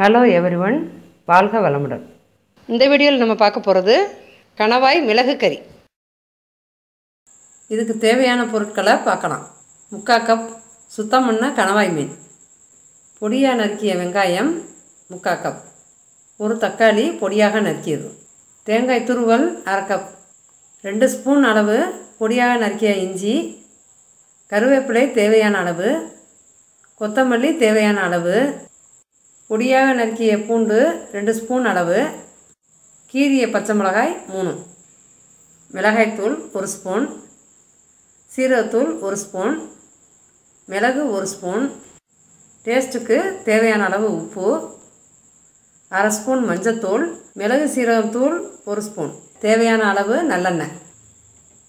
Hello every one வாழ்க வளமுடன். இந்த வீடியோவில் நம்ம பார்க்க போகிறது கணவாய் மிளகு கறி. இதுக்கு தேவையான பொருட்களை பார்க்கலாம். முக்கால் கப் சுத்தம் பண்ண கணவாய் மீன். பொடியாக நறுக்கிய வெங்காயம் முக்கால் கப் ஒரு தக்காளி பொடியாக நறுக்கியது. தேங்காய் துருவல் அரை கப் ரெண்டு ஸ்பூன் அளவு பொடியாக நறுக்கிய இஞ்சி. கருவேப்பிலை தேவையான அளவு. கொத்தமல்லி தேவையான அளவு. பொடியாக நறுக்கிய பூண்டு ரெண்டு ஸ்பூன் அளவு கீரிய பச்சை மிளகாய் மூணு. மிளகாய்த்தூள் ஒரு ஸ்பூன் சீரகத்தூள் ஒரு ஸ்பூன் மிளகு ஒரு ஸ்பூன் டேஸ்ட்டுக்கு தேவையான அளவு உப்பு அரை ஸ்பூன் மஞ்சத்தூள் மிளகு சீரகத்தூள் ஒரு ஸ்பூன். தேவையான அளவு நல்லெண்ணெய்.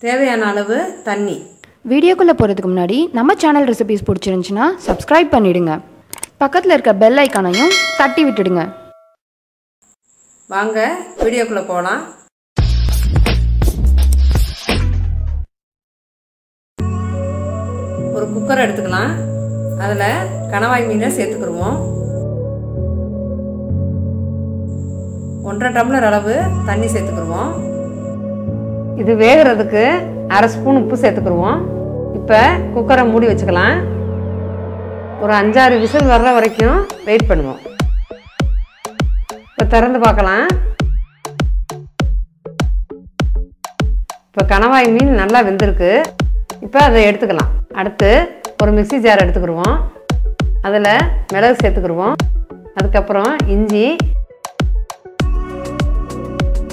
தேவையான அளவு தண்ணி. வீடியோக்குள்ளே போகிறதுக்கு முன்னாடி நம்ம சேனல் ரெசிபிஸ் பிடிச்சிருந்துச்சின்னா சப்ஸ்கிரைப் பண்ணிவிடுங்க பக்கத்தில் இருக்க பெல் ஐக்கானையும் தட்டி விட்டுடுங்க. வாங்க வீடியோக்குள்ளே போகலாம் ஒரு குக்கர் எடுத்துக்கலாம். அதில் கணவாய் மீனை சேர்த்துக்கிடுவோம் ஒன்றரை டம்ளர் அளவு தண்ணி சேர்த்துக்கிடுவோம் இது வேகிறதுக்கு அரை ஸ்பூன் உப்பு சேர்த்துக்கிடுவோம் இப்போ குக்கரை மூடி வச்சுக்கலாம். ஒரு அஞ்சாறு விசில் வர்ற வரைக்கும் வெயிட் பண்ணுவோம். இப்போ திறந்து பார்க்கலாம். இப்போ கணவாய் மீன் நல்லா வெந்திருக்கு. இப்போ அதை எடுத்துக்கலாம். அடுத்து ஒரு மிக்ஸி ஜார் எடுத்துக்கிடுவோம். அதில் மிளகு சேர்த்துக்கிடுவோம். அதுக்கப்புறம் இஞ்சி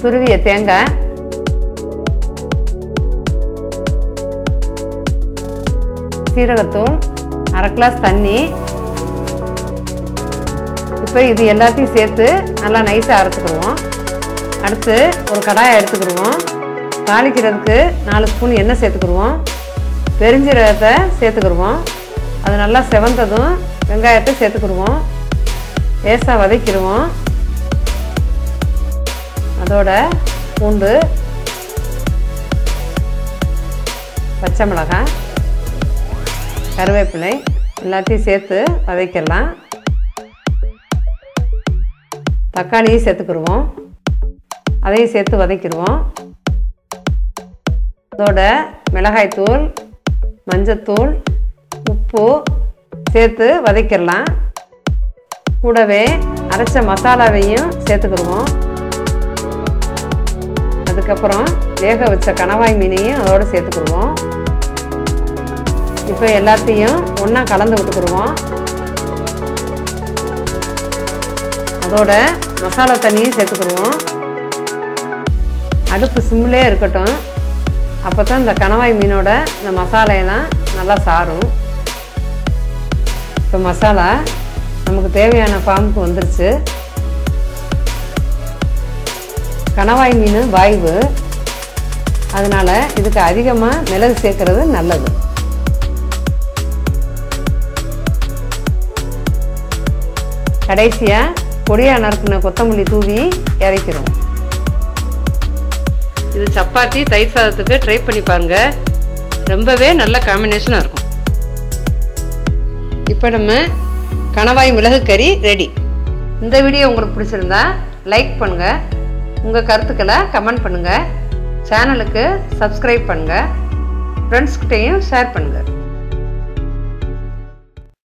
துருவிய தேங்காய் சீரகத்தூள் அரை கிளாஸ் தண்ணி. இப்போ இது எல்லாத்தையும் சேர்த்து நல்லா நைஸாக அரைச்சிக்கிடுவோம். அடுத்து ஒரு கடாயை எடுத்துக்கிடுவோம். தாளிக்கிறதுக்கு நாலு ஸ்பூன் எண்ணெய் சேர்த்துக்கிடுவோம். பெருஞ்சீரகத்தை சேர்த்துக்கிடுவோம். அது நல்லா செவந்ததும் வெங்காயத்தை சேர்த்துக்கிடுவோம். லேசாக வதக்கிடுவோம். அதோட பூண்டு பச்சை மிளகாய் கருவேப்பிலை எல்லாத்தையும் சேர்த்து வதக்கிடலாம். தக்காளியும் சேர்த்துக்கிடுவோம். அதையும் சேர்த்து வதக்கிடுவோம். அதோட மிளகாய்த்தூள் மஞ்சத்தூள் உப்பு சேர்த்து வதக்கிடலாம். கூடவே அரைச்ச மசாலாவையும் சேர்த்துக்கிடுவோம். அதுக்கப்புறம் வேக வச்ச கணவாய் மீனையும் அதோடு சேர்த்துக்கிடுவோம். இப்போ எல்லாத்தையும் ஒன்றா கலந்து விட்டுக்கிடுவோம். அதோட மசாலா தண்ணியும் சேர்த்துக்கிடுவோம். அடுப்பு சிம்மிலே இருக்கட்டும். அப்போ தான் இந்த கணவாய் மீனோட இந்த மசாலையெல்லாம் நல்லா சாரும். இப்போ மசாலா நமக்கு தேவையான ஃபார்முக்கு வந்துருச்சு. கணவாய் மீன் வாய்வு. அதனால் இதுக்கு அதிகமாக மிளகு சேர்க்கறது நல்லது. கடைசியாக பொடியாக நறுக்கின கொத்தமல்லி தூவி இறக்கிறோம் இது சப்பாத்தி தயிர் சாதத்துக்கு ட்ரை பண்ணி பாருங்க. ரொம்பவே நல்ல காம்பினேஷனாக இருக்கும். இப்போ நம்ம கணவாய் மிளகு கறி ரெடி இந்த வீடியோ உங்களுக்கு பிடிச்சிருந்தா லைக் பண்ணுங்கள் உங்கள் கருத்துக்களை கமெண்ட் பண்ணுங்கள் சேனலுக்கு சப்ஸ்கிரைப் பண்ணுங்கள் ஃப்ரெண்ட்ஸ்கிட்டையும் ஷேர் பண்ணுங்கள்